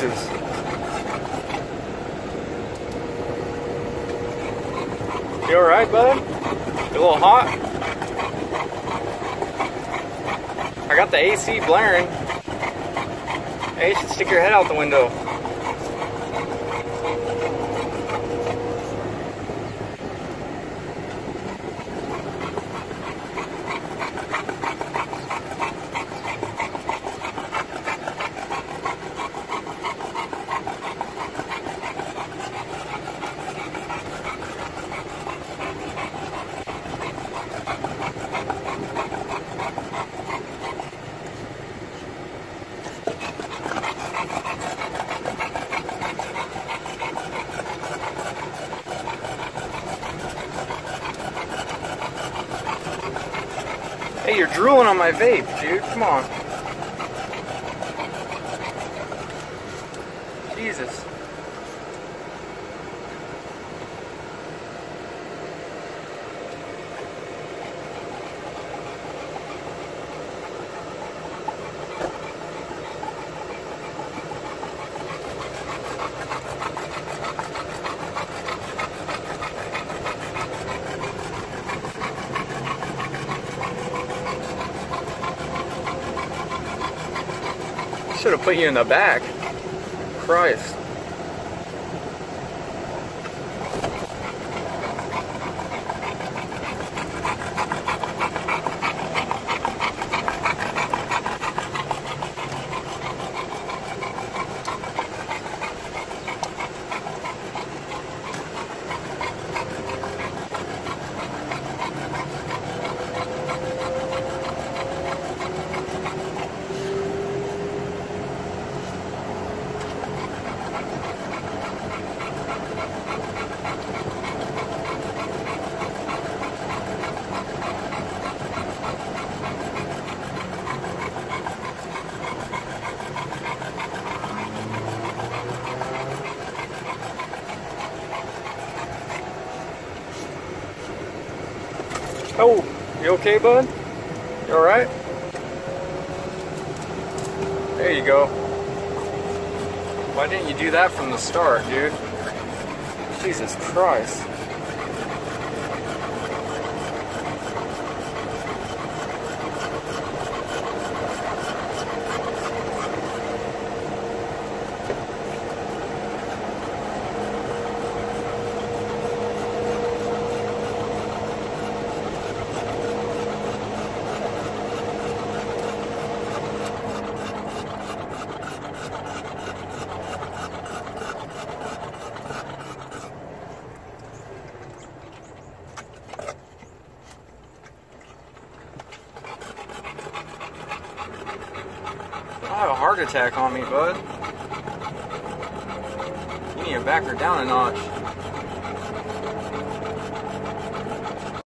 You alright, bud? You a little hot? I got the AC blaring. Hey, you should stick your head out the window. Hey, you're drooling on my vape, dude. Come on. Jesus. Should have put you in the back. Christ. Oh, you okay, bud? You alright? There you go. Why didn't you do that from the start, dude? Jesus Christ. I have a heart attack on me, bud. You need to back her down a notch.